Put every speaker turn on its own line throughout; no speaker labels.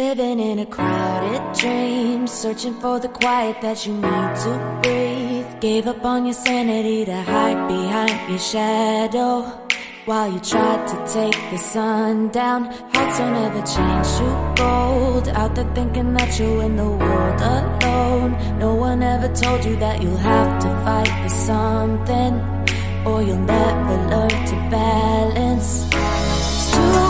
Living in a crowded dream, searching for the quiet that you need to breathe. Gave up on your sanity to hide behind your shadow. While you tried to take the sun down, hearts don't ever change to gold. Out there thinking that you're in the world alone. No one ever told you that you'll have to fight for something, or you'll never learn to balance. It's too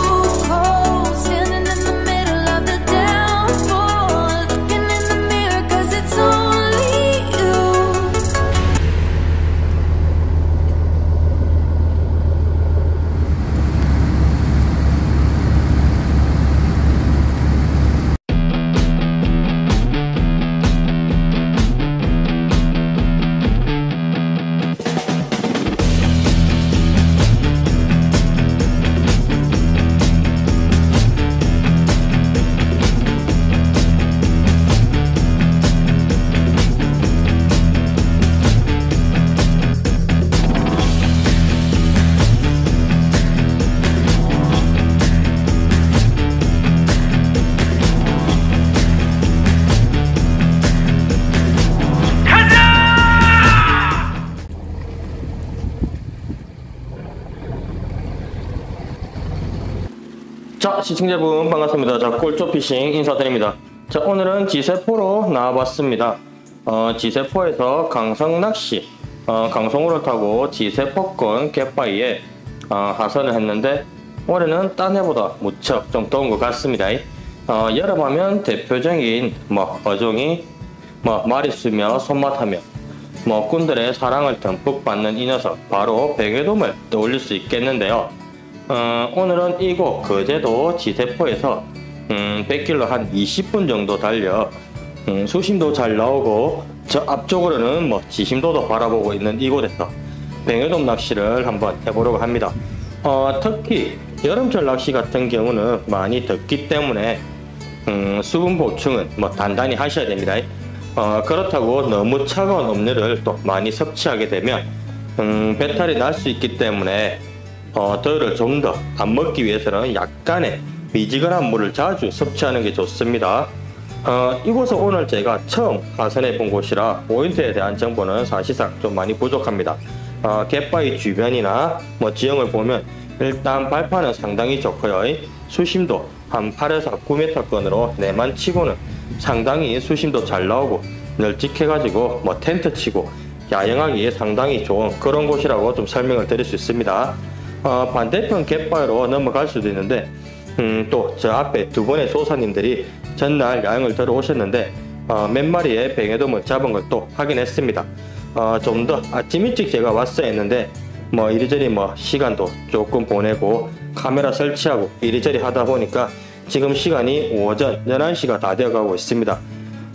시청자분 반갑습니다. 자, 꿀조피싱 인사드립니다. 자, 오늘은 지세포로 나와봤습니다. 어, 지세포에서 강성낚시, 어, 강성우를 타고 지세포권 갯바위에 어, 하선을 했는데 올해는 딴 해보다 무척 좀 더운 것 같습니다. 어, 여름하면 대표적인 뭐 어종이 뭐 마리수며 손맛하며 뭐 꾼들의 사랑을 듬뿍 받는 이 녀석 바로 백외돔을 떠올릴 수 있겠는데요. 어, 오늘은 이곳 거제도 지세포에서 음, 100km 한 20분 정도 달려 음, 수심도 잘 나오고 저 앞쪽으로는 뭐 지심도도 바라보고 있는 이곳에서 뱅에돔 낚시를 한번 해보려고 합니다. 어, 특히 여름철 낚시 같은 경우는 많이 덥기 때문에 음, 수분 보충은 뭐 단단히 하셔야 됩니다. 어, 그렇다고 너무 차가운 음료를 또 많이 섭취하게 되면 음, 배탈이 날 수 있기 때문에 어, 더위를 좀 더 안 먹기 위해서는 약간의 미지근한 물을 자주 섭취하는 게 좋습니다. 어, 이곳은 오늘 제가 처음 하선해 본 곳이라 포인트에 대한 정보는 사실상 좀 많이 부족합니다. 어, 갯바위 주변이나 뭐 지형을 보면 일단 발판은 상당히 좋고요. 수심도 한 8에서 9m권으로 내만 치고는 상당히 수심도 잘 나오고 널찍해가지고 뭐 텐트 치고 야영하기에 상당히 좋은 그런 곳이라고 좀 설명을 드릴 수 있습니다. 어, 반대편 갯바위로 넘어갈 수도 있는데 음, 또 저 앞에 두 분의 소사님들이 전날 야영을 들어오셨는데 어, 몇 마리의 뱅에돔을 잡은 걸또 확인했습니다. 어, 좀 더 아침 일찍 제가 왔어야 했는데 뭐 이리저리 뭐 시간도 조금 보내고 카메라 설치하고 이리저리 하다 보니까 지금 시간이 오전 11시가 다 되어가고 있습니다.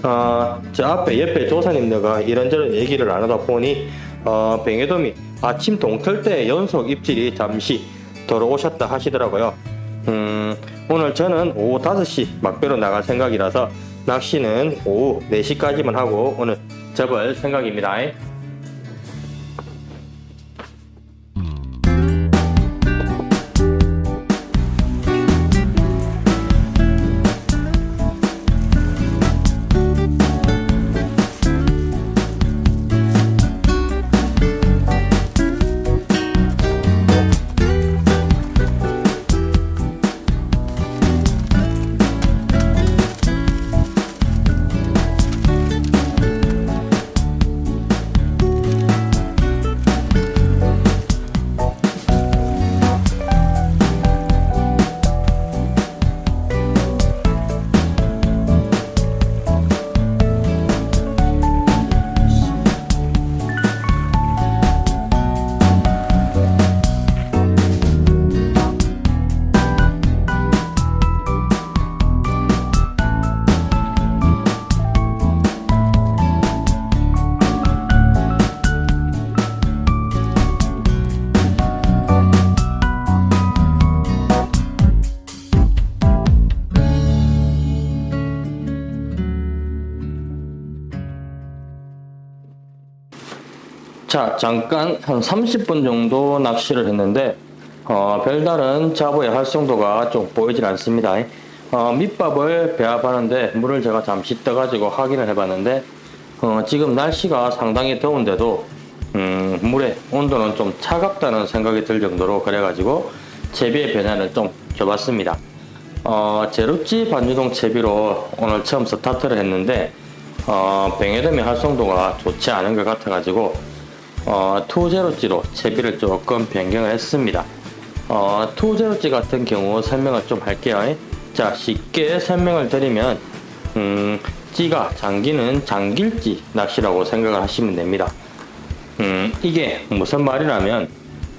어, 저 앞에 옆에 조사님들과 이런저런 얘기를 나누다 보니 어, 뱅에돔이 아침 동틀 때 연속 입질이 잠시 들어오셨다 하시더라고요. 음, 오늘 저는 오후 5시 막배로 나갈 생각이라서 낚시는 오후 4시까지만 하고 오늘 접을 생각입니다. 잠깐 한 30분 정도 낚시를 했는데 어, 별다른 자부의 활성도가 좀 보이질 않습니다. 어, 밑밥을 배합하는데 물을 제가 잠시 떠가지고 확인을 해봤는데 어, 지금 날씨가 상당히 더운데도 음, 물의 온도는 좀 차갑다는 생각이 들 정도로 그래가지고 채비의 변화를 좀 줘봤습니다. 어, 제루찌 반유동 채비로 오늘 처음 스타트를 했는데 어, 뱅에덤의 활성도가 좋지 않은 것 같아가지고 어, 투제로찌로 채비를 조금 변경을 했습니다. 어, 투제로찌 같은 경우 설명을 좀 할게요. 자 쉽게 설명을 드리면 음, 찌가 장기는 장길찌 낚시라고 생각을 하시면 됩니다. 음, 이게 무슨 말이냐면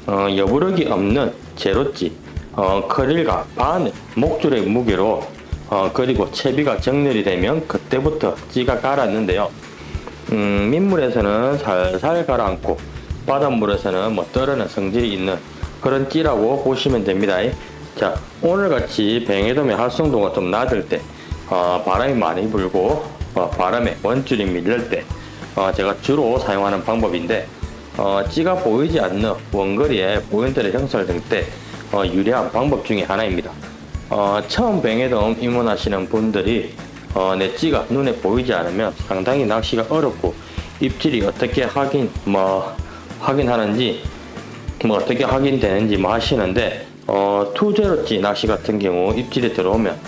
어, 여부력이 없는 제로찌 어, 크릴과 바늘, 목줄의 무게로 어, 그리고 채비가 정렬이 되면 그때부터 찌가 가라앉는데요. 음, 민물에서는 살살 가라앉고 바닷물에서는 뭐 떨어는 성질이 있는 그런 찌라고 보시면 됩니다. 자 오늘같이 뱅에돔의 활성도가 좀 낮을 때 어, 바람이 많이 불고 어, 바람에 원줄이 밀릴 때 어, 제가 주로 사용하는 방법인데 어, 찌가 보이지 않는 원거리에 포인트를 형성될 때 어, 유리한 방법 중에 하나입니다. 어, 처음 뱅에돔 입문하시는 분들이 어, 내 찌가 눈에 보이지 않으면 상당히 낚시가 어렵고 입질이 어떻게 확인 뭐 확인하는지 뭐 어떻게 확인되는지 뭐 하시는데 어, 투제로찌 낚시 같은 경우 입질이 들어오면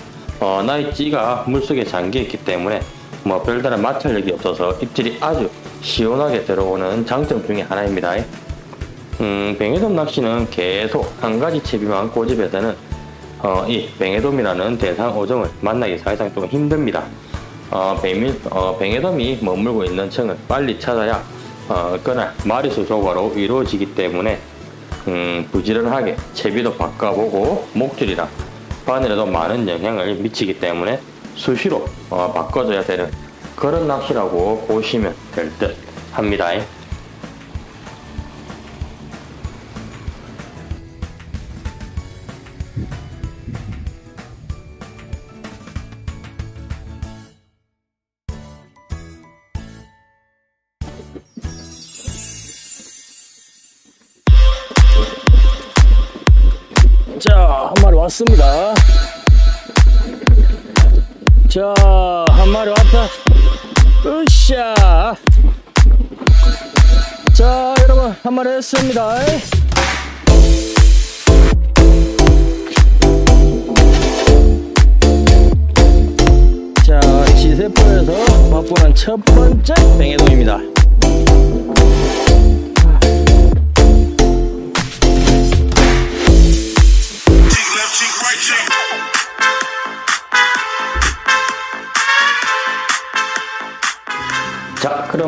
어, 나의 찌가 물속에 잠겨 있기 때문에 뭐 별다른 마찰력이 없어서 입질이 아주 시원하게 들어오는 장점 중에 하나입니다. 음, 뱅에돔 낚시는 계속 한 가지 채비만 고집해서는 어, 이 뱅에돔이라는 대상 어종을 만나기 사실상 좀 힘듭니다. 어, 뱅, 어, 뱅에돔이 머물고 있는 층을 빨리 찾아야 어, 그날 마리수 조과로 이루어지기 때문에 음, 부지런하게 채비도 바꿔보고 목줄이랑 바늘에도 많은 영향을 미치기 때문에 수시로 어, 바꿔줘야 되는 그런 낚시라고 보시면 될 듯 합니다.
왔습니다. 자, 한 마리 왔다. 으쌰. 자, 여러분, 한 마리 했습니다. 자, 지세포에서 맛보는 첫 번째 뱅에동입니다.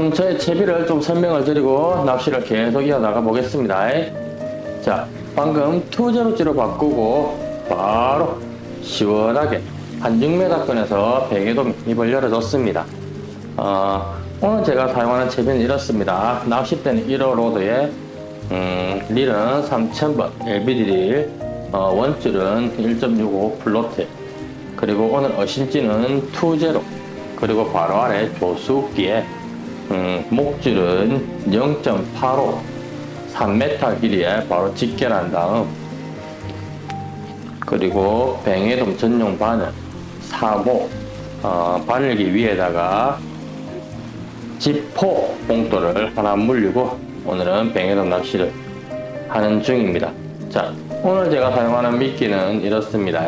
자, 그럼 저의 채비를 좀 설명을 드리고 낚시를 계속 이어나가 보겠습니다. 자, 방금 two zero찌로 바꾸고 바로 시원하게 한 6m권에서 벵에돔 입을 열어줬습니다. 어, 오늘 제가 사용하는 채비는 이렇습니다. 낚싯대는 1호 rod에 음, 릴은 3000번 LBD 릴, 어, 원줄은 1.65 플로트, 그리고 오늘 어신찌는 two zero, 그리고 바로 아래 조수기에 음, 목줄은 0.85 3m 길이에 바로 직결한 다음 그리고 뱅에돔 전용 바늘 사보 어, 바늘기 위에다가 지포 봉돌을 하나 물리고 오늘은 뱅에돔 낚시를 하는 중입니다. 자, 오늘 제가 사용하는 미끼는 이렇습니다.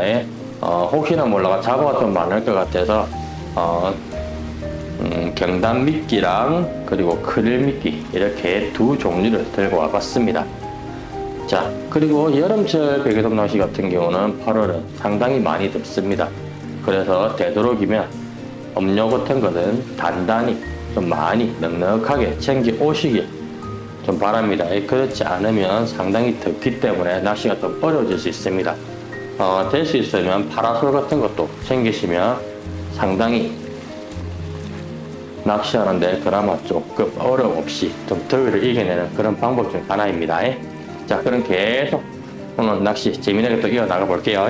어, 혹시나 몰라가 좀 많을 것 같아서 어, 음, 경단 미끼랑 그리고 크릴 미끼 이렇게 두 종류를 들고 와봤습니다. 자 그리고 여름철 베개돔 낚시 같은 경우는 8월은 상당히 많이 덥습니다. 그래서 되도록이면 음료 같은 것은 단단히 좀 많이 넉넉하게 챙겨 오시길 좀 바랍니다. 그렇지 않으면 상당히 덥기 때문에 낚시가 좀 어려워질 수 있습니다. 어, 될 수 있으면 파라솔 같은 것도 챙기시면 상당히 낚시하는데 그나마 조금 어려움 없이 좀 더위를 이겨내는 그런 방법 중 하나입니다. 자, 그럼 계속 오늘 낚시 재미나게 또 이어나가 볼게요.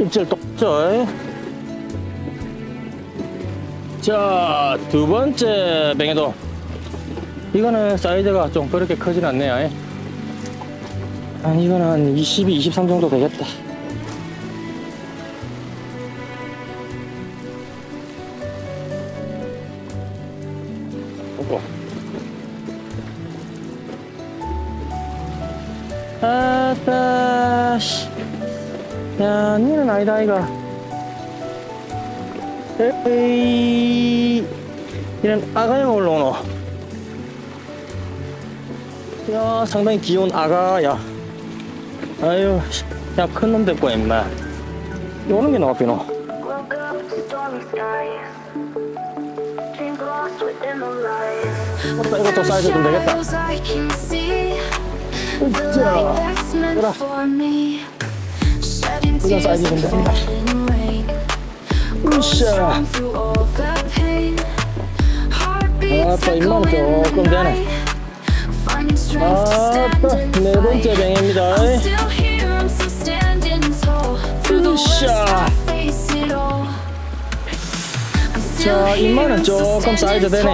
자, 입질 똑절. 자, 두 번째 뱅에도. 이거는 사이즈가 좀 그렇게 크진 않네요. 예. 한 이거는 한 22, 23 정도 되겠다. 아니다, 이가. 에이, 이런 아가야가 올라오노. 야, 상당히 귀여운 아가야. 아유, 씨. 야, 큰놈 됐고, 임마. 요런 게 나와, 비노. 어, 이것도 사이즈 좀 되겠다. 으쌰. 그래. ganz
eigene Runde. Usha! Hoppa in Manko, kom gerne. Hoppa, ned
rundt ryggen
i dag. Usha! Så i morgen så kom seg
til denne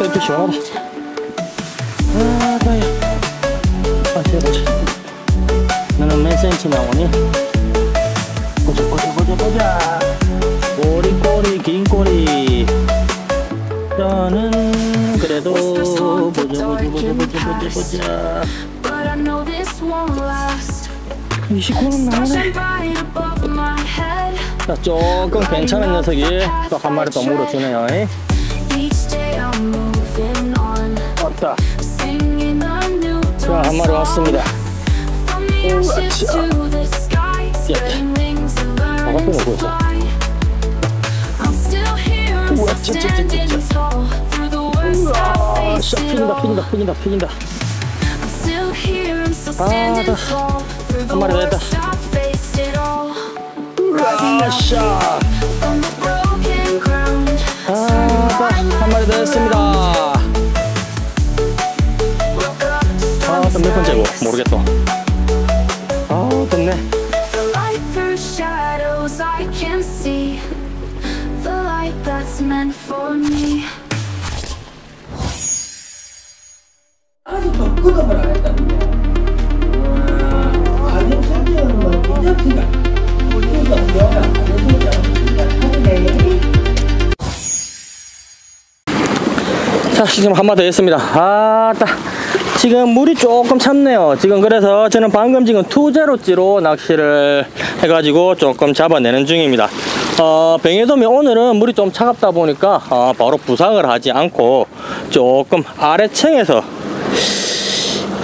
이렇게 시원하다. 아, 다야. 아, 해보자. 너는 몇 센치 나오니? 보자, 보자, 보자, 보자. 꼬리, 꼬리, 긴 꼬리. 너는 그래도 보자, 보자, 보자, 보자, 보자, 보자.
But I know this won't last.
29는
Stars
나오네. 자, 조금 괜찮은 녀석이 또 한 마리 더 물어주네요.
Each
왔다. 자, 한 마리 왔습니다. 우와, 바깥에 놓고 있어.
here, I'm
우와, 아,
faced
씨,
it
피긴다. 피긴다, 피긴다, 피긴다.
I'm still here, I'm still
아,
standing
다-
tall. Through the
한 마리 더 했다.
worst, I faced it all.
아샤.
From the broken ground,
아, 한 마리 더 했습니다. 몇 번째고 모르겠다. 아,
하는데.
자, 지금 한 마리 더 했습니다. 아, 따. 지금 물이 조금 찼네요. 지금 그래서 저는 방금 지금 투제로찌로 낚시를 해가지고 조금 잡아내는 중입니다. 어, 뱅에돔이 오늘은 물이 좀 차갑다 보니까 어, 바로 부상을 하지 않고 조금 아래층에서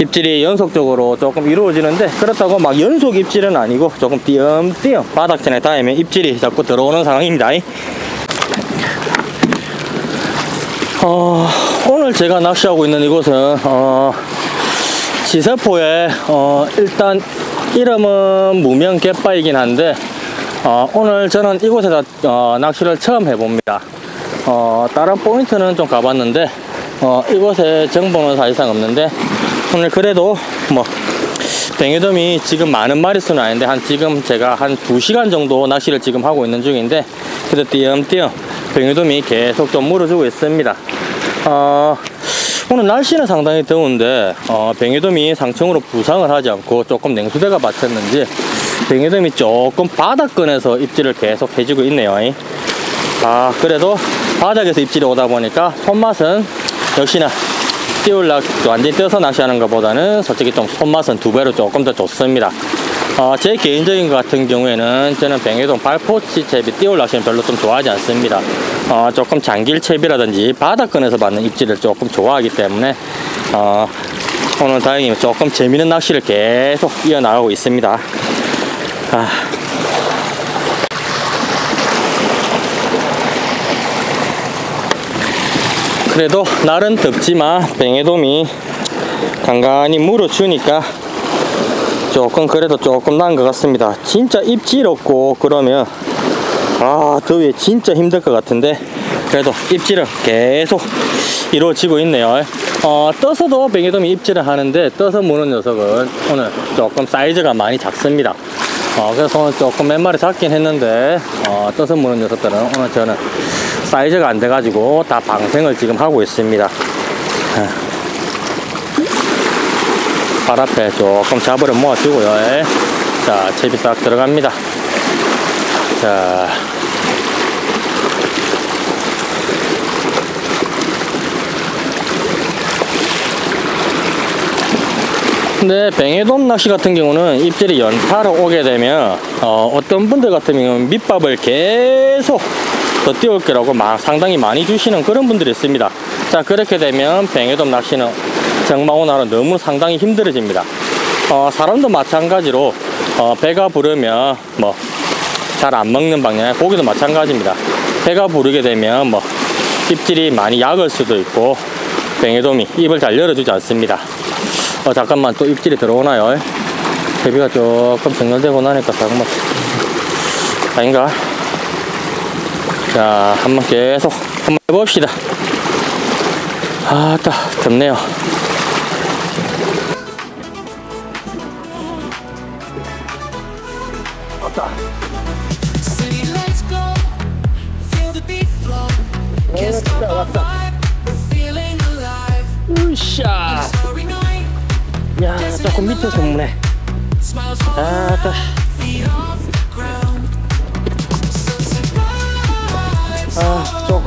입질이 연속적으로 조금 이루어지는데 그렇다고 막 연속 입질은 아니고 조금 띄엄띄엄 바닥전에 닿으면 입질이 자꾸 들어오는 상황입니다. 어, 오늘 제가 낚시하고 있는 이곳은 어, 지세포에 어, 일단 이름은 무명 갯바이긴 한데 어, 오늘 저는 이곳에서 어, 낚시를 처음 해봅니다. 어, 다른 포인트는 좀 가봤는데 어, 이곳에 정보는 사실상 없는데 오늘 그래도 뭐 뱅에돔이 지금 많은 마리수는 아닌데 한 지금 제가 한 2시간 정도 낚시를 지금 하고 있는 중인데 그래도 띄엄띄엄 뱅에돔이 계속 좀 물어주고 있습니다 어, 오늘 날씨는 상당히 더운데 어, 뱅에돔이 상층으로 부상을 하지 않고 조금 냉수대가 받쳤는지 뱅에돔이 조금 바닥근에서 입질을 계속 해주고 있네요 아 그래도 바닥에서 입질이 오다 보니까 손맛은 역시나 띄울락 완전히 떼서 낚시하는 것보다는 솔직히 좀 손맛은 두 배로 조금 더 좋습니다. 어, 제 개인적인 것 같은 경우에는 저는 뱅에돔 발포치 채비 띄울 낚시는 별로 좀 좋아하지 않습니다. 어, 조금 장길 채비라든지 바닥근에서 받는 입질을 조금 좋아하기 때문에 어, 오늘 다행히 조금 재미있는 낚시를 계속 이어나가고 있습니다. 아. 그래도 날은 덥지만 뱅에돔이 간간히 물어주니까 조금 그래도 조금 나은 것 같습니다 진짜 입질 없고 그러면 아 더위에 진짜 힘들 것 같은데 그래도 입질은 계속 이루어지고 있네요. 어, 떠서도 뱅에돔이 입질을 하는데 떠서 무는 녀석은 오늘 조금 사이즈가 많이 작습니다. 어, 그래서 오늘 조금 몇 마리 잡긴 했는데 어, 떠서 무는 녀석들은 오늘 저는 사이즈가 안 돼가지고 다 방생을 지금 하고 있습니다. 발 앞에 조금 잡으려 모아주고요. 자, 채비 싹 들어갑니다. 자. 근데 뱅에돔 낚시 같은 경우는 입질이 연타로 오게 되면 어, 떤 분들 같은 경우는 밑밥을 계속 더 띄울 거라고 막 상당히 많이 주시는 그런 분들이 있습니다. 자 그렇게 되면 뱅에돔 낚시는 오늘은 너무 상당히 힘들어집니다. 어, 사람도 마찬가지로 어, 배가 부르면 뭐 잘 안 먹는 방향 고기도 마찬가지입니다. 배가 부르게 되면 뭐 입질이 많이 약을 수도 있고 뱅에돔이 입을 잘 열어주지 않습니다. 어 잠깐만 또 입질이 들어오나요? 대비가 조금 정렬되고 나니까 잠깐만 아닌가? 자 한번 계속 한번 해봅시다 아따 덥네요
Can't stop our vibe, we're feeling alive.
으쌰
Starry night,
야 조금 밑에서 무네
smiles on
아따
feet off the ground. Sunset vibes,
아조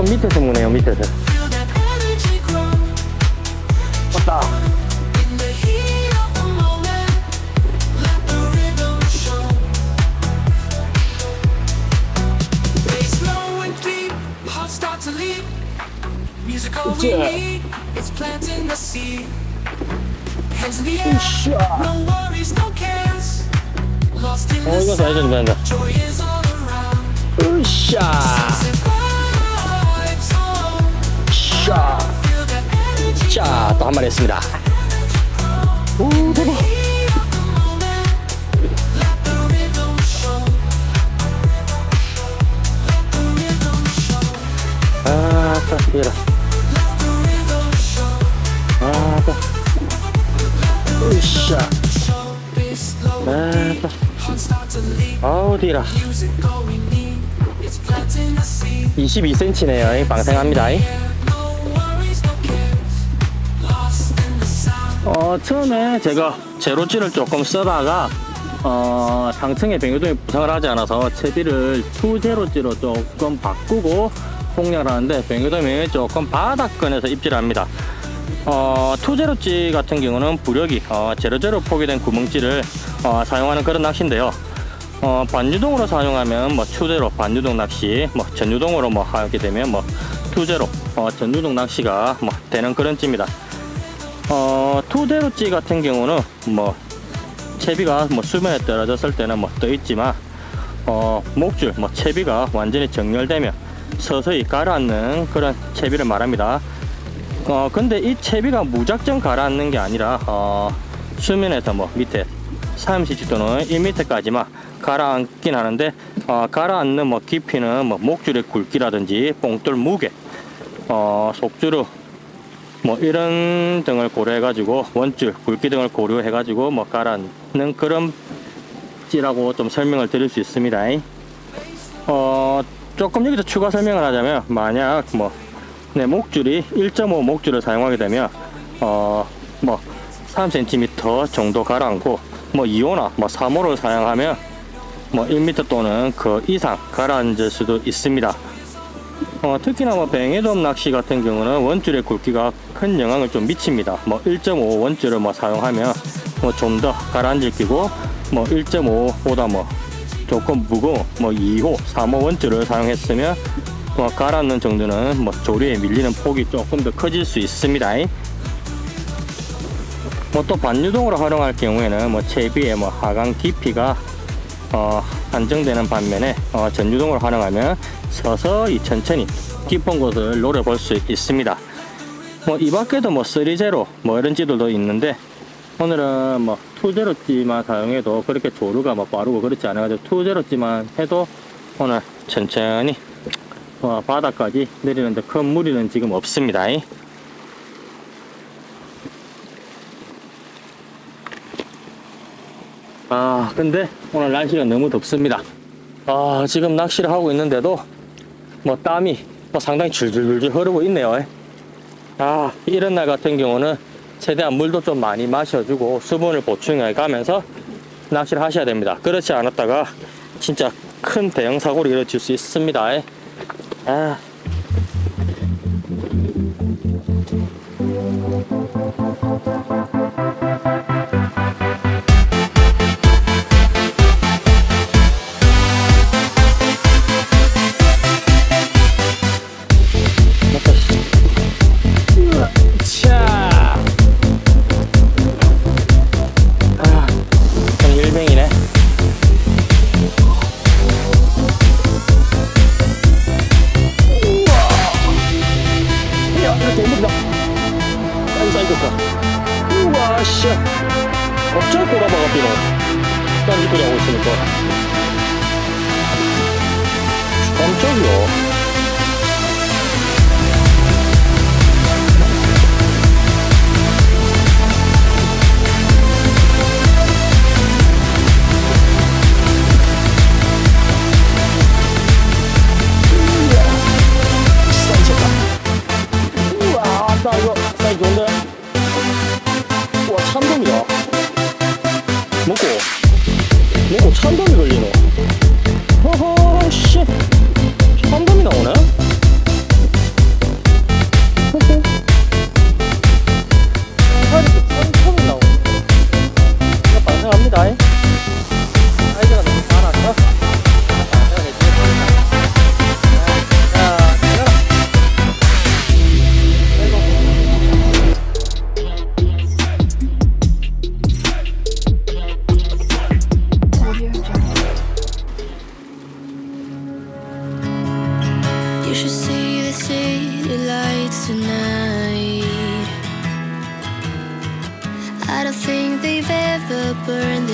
Lost in
어 이거 잘 해줘도
sound,
된다. 으쌰
oh,
으쌰
energy.
자또 한 마리 했습니다 오 대박
show.
아따 이라 으쌰
leap.
아우 디라
Music all we need. It's planting the seed.
22cm네요 방생합니다. 어, 처음에 제가 제로찌를 조금 쓰다가 어, 상층의 뱅유동이 부상을 하지 않아서 채비를 투제로찌로 조금 바꾸고 공략을 하는데 뱅유돔이 조금 바닥권에서 입질합니다. 어, 투제로찌 같은 경우는 부력이 어, 제로제로 포기된 구멍찌를 어, 사용하는 그런 낚시인데요. 어, 반유동으로 사용하면 뭐 추제로 반유동 낚시, 뭐 전유동으로 뭐 하게 되면 뭐 투제로 어, 전유동 낚시가 뭐 되는 그런 찌입니다. 어, 투제로찌 같은 경우는 뭐 채비가 뭐 수면에 떨어졌을 때는 뭐 떠 있지만 어, 목줄 뭐 채비가 완전히 정렬되면 서서히 가라앉는 그런 채비를 말합니다. 어, 근데 이 채비가 무작정 가라앉는 게 아니라 어, 수면에서 뭐 밑에 30 또는 1m까지만 가라앉긴 하는데 어, 가라앉는 뭐 깊이는 뭐 목줄의 굵기라든지 뽕돌 무게 어, 속주로 뭐 이런 등을 고려해 가지고 원줄 굵기 등을 고려해 가지고 뭐 가라앉는 그런 찌라고 좀 설명을 드릴 수 있습니다. 어 조금 여기서 추가 설명을 하자면 만약 뭐 내 목줄이 1.5 목줄을 사용하게 되면 어 뭐 3cm 정도 가라앉고 뭐 2호나 뭐 3호를 사용하면 뭐 1m 또는 그 이상 가라앉을 수도 있습니다. 어, 특히나 뭐 뱅에돔 낚시 같은 경우는 원줄의 굵기가 큰 영향을 좀 미칩니다. 뭐 1.5 원줄을 뭐 사용하면 뭐 좀 더 가라앉을 끼고 뭐 1.5보다 뭐 조금 무거운 뭐 2호, 3호 원줄을 사용했으면 뭐 가라앉는 정도는 뭐 조류에 밀리는 폭이 조금 더 커질 수 있습니다. 뭐 또 반유동으로 활용할 경우에는 뭐 채비의 뭐 하강 깊이가 어, 안정되는 반면에 어, 전유동으로 활용하면 서서히 천천히 깊은 곳을 노려볼 수 있습니다. 뭐 이 밖에도 뭐 3제로 뭐 이런 찌들도 있는데 오늘은 뭐 2제로찌만 사용해도 그렇게 조류가 뭐 빠르고 그렇지 않아가지고 2제로찌만 해도 오늘 천천히 어, 어, 바닥까지 내리는데 큰 무리는 지금 없습니다.
아 근데 오늘 날씨가 너무 덥습니다. 아 지금 낚시를 하고 있는데도 뭐 땀이 뭐 상당히 줄줄줄 흐르고 있네요. 아 이런 날 같은 경우는 최대한 물도 좀 많이 마셔주고 수분을 보충해 가면서 낚시를 하셔야 됩니다. 그렇지 않았다가 진짜 큰 대형 사고를 일으킬 수 있습니다.
啊。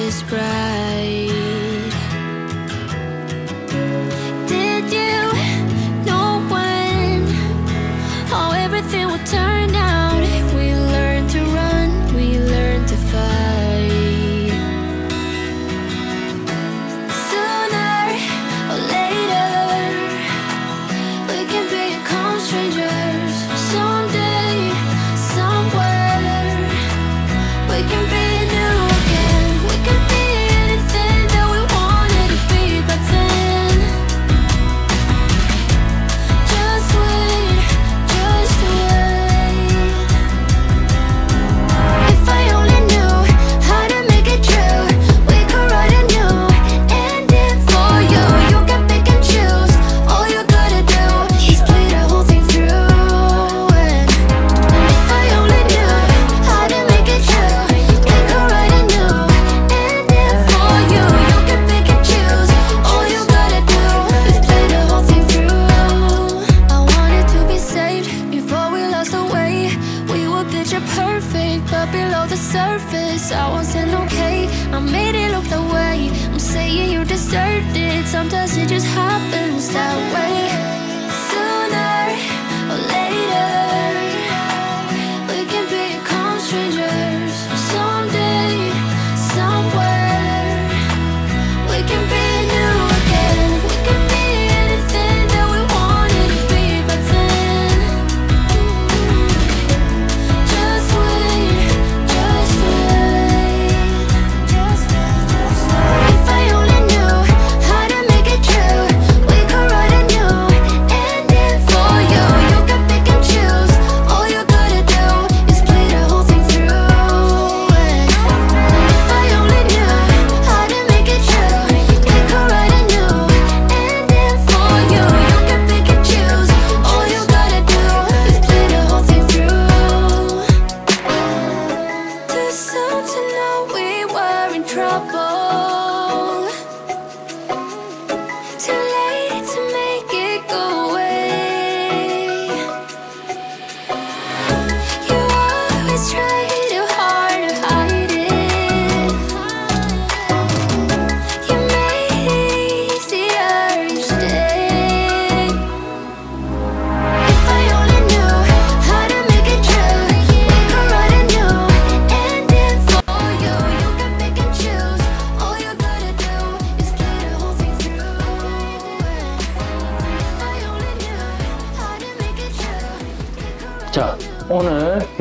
is
bright.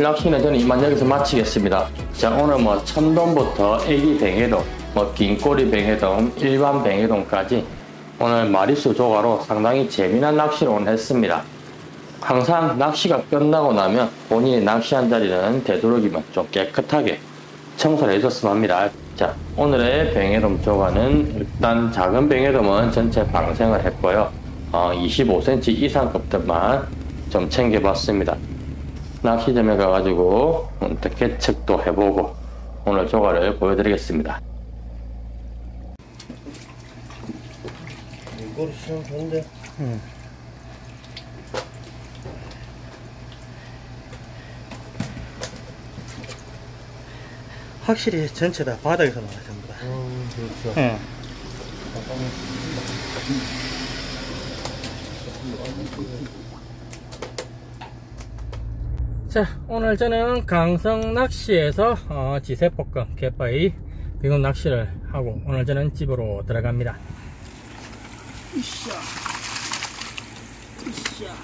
낚시는 저는 이만 여기서 마치겠습니다. 자, 오늘 뭐 천돔부터 애기 뱅에돔, 뭐 긴꼬리 뱅에돔, 일반 뱅에돔까지 오늘 마리수 조가로 상당히 재미난 낚시를 오늘 했습니다. 항상 낚시가 끝나고 나면 본인이 낚시한 자리는 되도록이면 좀 깨끗하게 청소를 해줬으면 합니다. 자, 오늘의 뱅에돔 조가는 일단 작은 뱅에돔은 전체 방생을 했고요. 어, 25cm 이상 급들만 좀 챙겨봤습니다. 낚시점에 가가지고 어떻게 측도 해보고 오늘 조가를 보여드리겠습니다.
이거를 시험 좋은데?
확실히 전체 다 바닥에서 나와요, 전부 다.
음, 그렇죠.
예. 자, 오늘 저는 강성 낚시에서 어, 지세포금 갯바위 비금 낚시를 하고 오늘 저는 집으로 들어갑니다. 으쌰. 으쌰.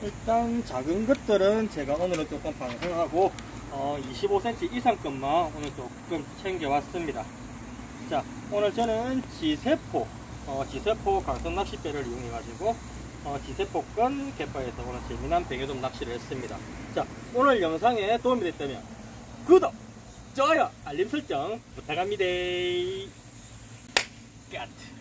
일단 작은 것들은 제가 오늘은 조금 방생하고 어, 25cm 이상급만 오늘 조금 챙겨왔습니다. 자, 오늘 저는 지세포, 어, 지세포 강성 낚싯배를 이용해 가지고 어, 지세포권 갯바에서 오늘 재미난 뱅에돔 낚시를 했습니다. 자, 오늘 영상에 도움이 됐다면 구독, 좋아요, 알림 설정 부탁합니다. 끝.